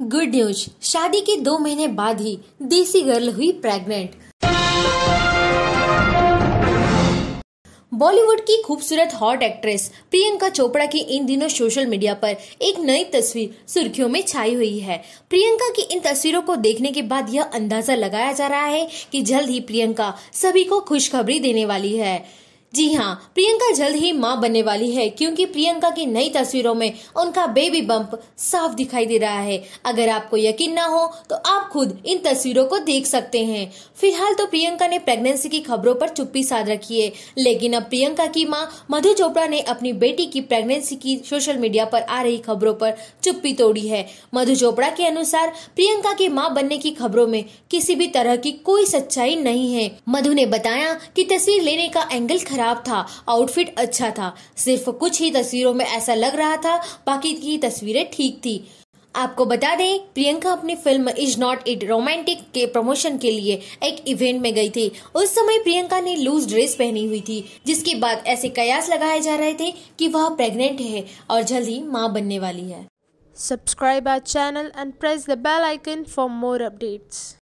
Good news शादी के दो महीने बाद ही देसी गर्ल हुई प्रेग्नेंट बॉलीवुड की खूबसूरत हॉट एक्ट्रेस प्रियंका चोपड़ा की इन दिनों सोशल मीडिया पर एक नई तस्वीर सुर्खियों में छाई हुई है। प्रियंका की इन तस्वीरों को देखने के बाद यह अंदाज़ा लगाया जा रहा है कि जल्द ही प्रियंका सभी को खुशखबरी देने वाली है। जी हाँ प्रियंका जल्द ही माँ बनने वाली है, क्योंकि प्रियंका की नई तस्वीरों में उनका बेबी बम्प साफ़ दिखाई दे रहा है। अगर आपको यकीन ना हो तो आप खुद इन तस्वीरों को देख सकते हैं। फ़िलहाल तो प्रियंका ने प्रेगनेंसी की खबरों पर चुप्पी साध रखी है, लेकिन अब प्रियंका की माँ मधु चोपड़ा ने अपनी बेटी की प्रेगनेंसी की सोशल मीडिया पर आ रही खबरों पर चुप्पी तोड़ी है। मधु चोपड़ा के अनुसार, प्रियंका के माँ बनने की खबरों में किसी भी तरह की कोई सच्चाई नहीं है। मधु ने बताया की तस्वीर लेने का एंगल खराब था आउटफिट अच्छा था। सिर्फ़ कुछ ही तस्वीरों में ऐसा लग रहा था, बाकी की तस्वीरें ठीक थी। आपको बता दें, प्रियंका अपनी film is not it romantic के प्रमोशन के लिए एक इवेंट में गई थी। उस समय प्रियंका ने लूज ड्रेस पहनी हुई थी, जिसके बाद ऐसे कयास लगाए जा रहे थे कि वह प्रेग्नेंट है और जल्द ही माँ बनने वाली है। Subscribe our channel and press the bell icon for more updates.